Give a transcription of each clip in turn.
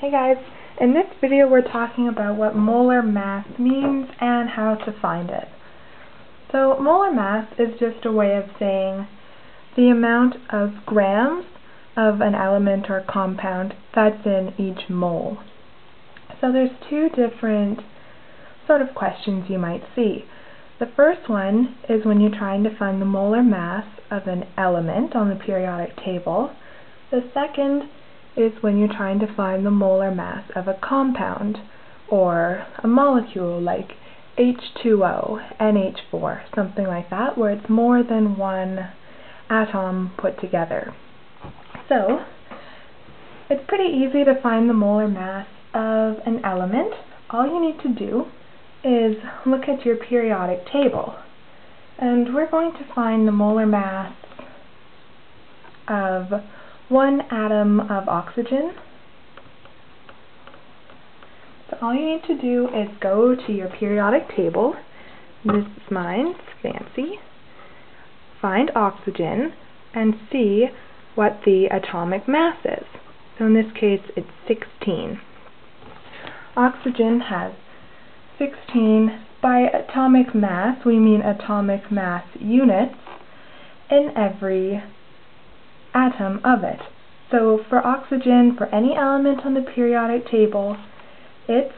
Hey guys, in this video we're talking about what molar mass means and how to find it. So molar mass is just a way of saying the amount of grams of an element or compound that's in each mole. So there's two different sort of questions you might see. The first one is when you're trying to find the molar mass of an element on the periodic table. The second is when you're trying to find the molar mass of a compound or a molecule like H2O, NH4, something like that, where it's more than one atom put together. So, it's pretty easy to find the molar mass of an element. All you need to do is look at your periodic table. And we're going to find the molar mass of one atom of oxygen. So all you need to do is go to your periodic table, this is mine, it's fancy, find oxygen, and see what the atomic mass is. So in this case it's 16. Oxygen has 16. By atomic mass we mean atomic mass units in every atom of it. So for oxygen, for any element on the periodic table, its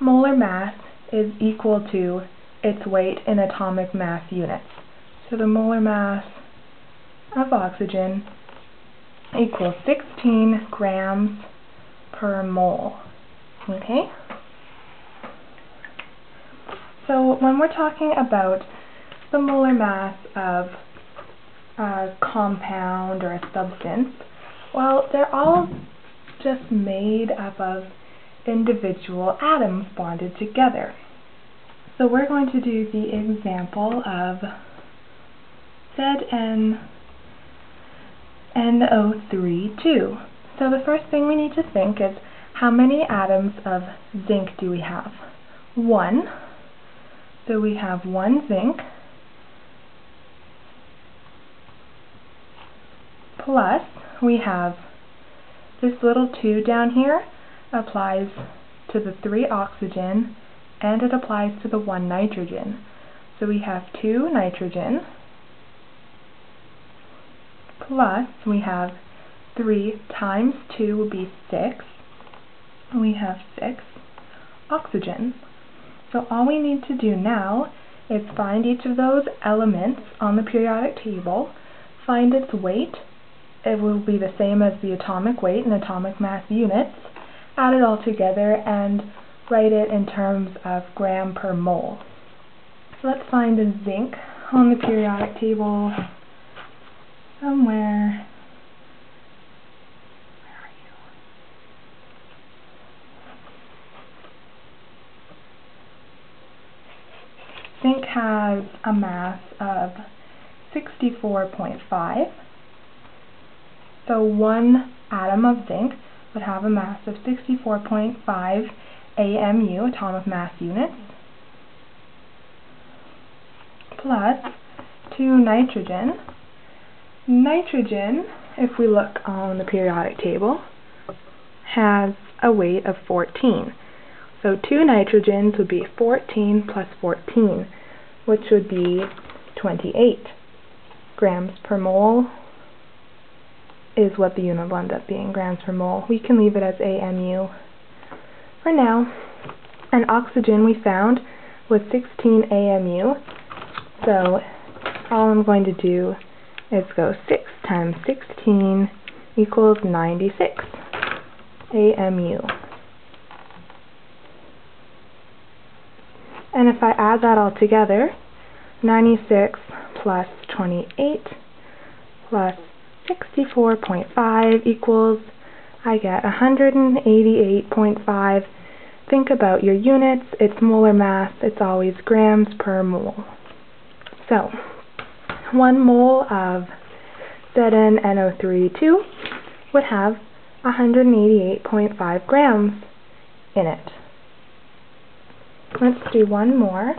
molar mass is equal to its weight in atomic mass units. So the molar mass of oxygen equals 16 grams per mole. Okay? So when we're talking about the molar mass of a compound or a substance, well, they're all just made up of individual atoms bonded together. So we're going to do the example of ZnNO32. So the first thing we need to think is how many atoms of zinc do we have? One. So we have one zinc plus we have this little 2 down here applies to the 3 oxygen and it applies to the 1 nitrogen. So we have 2 nitrogen plus we have 3 times 2 would be 6. We have 6 oxygen. So all we need to do now is find each of those elements on the periodic table, find its weight, it will be the same as the atomic weight and atomic mass units, add it all together and write it in terms of gram per mole. So let's find a zinc on the periodic table somewhere. Zinc has a mass of 64.5 so one atom of zinc would have a mass of 64.5 AMU, atomic mass units, plus 2 nitrogen. Nitrogen, if we look on the periodic table, has a weight of 14. So 2 nitrogens would be 14 plus 14, which would be 28 grams per mole is what the unit will end up being, grams per mole. We can leave it as AMU for now. And oxygen we found was 16 AMU. So all I'm going to do is go 6 times 16 equals 96 AMU. And if I add that all together, 96 plus 28 plus 64.5 equals, I get 188.5. Think about your units, it's molar mass, it's always grams per mole. So, one mole of ZnNO32 would have 188.5 grams in it. Let's do one more.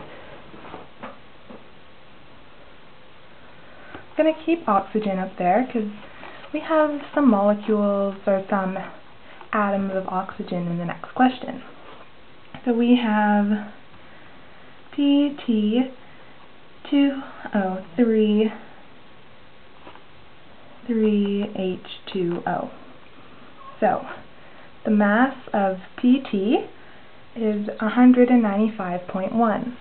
Going to keep oxygen up there because we have some molecules or some atoms of oxygen in the next question. So we have PT 2O3 3H2O. So the mass of PT is 195.1.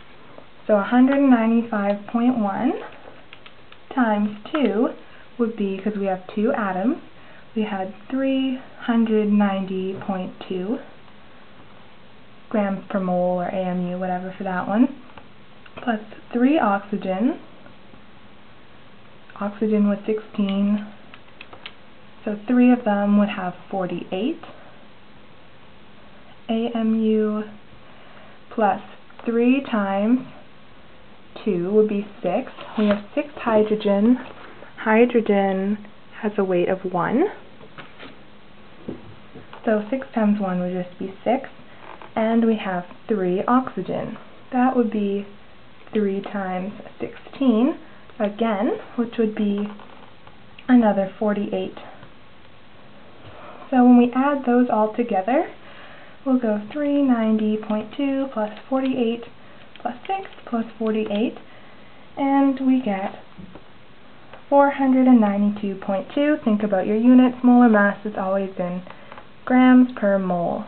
So 195.1 times 2 would be, because we have two atoms, we had 390.2 grams per mole or AMU, whatever for that one, plus 3 oxygen. Oxygen was 16, so 3 of them would have 48. AMU plus 3 times 2 would be 6. We have 6 hydrogen. Hydrogen has a weight of 1. So 6 times 1 would just be 6. And we have 3 oxygen. That would be 3 times 16 again, which would be another 48. So when we add those all together, we'll go 390.2 plus 48 plus 6 plus 48, and we get 492.2. Think about your units. Molar mass is always in grams per mole.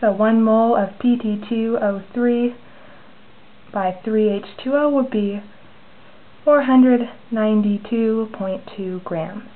So 1 mole of PT2O3 by 3H2O would be 492.2 grams.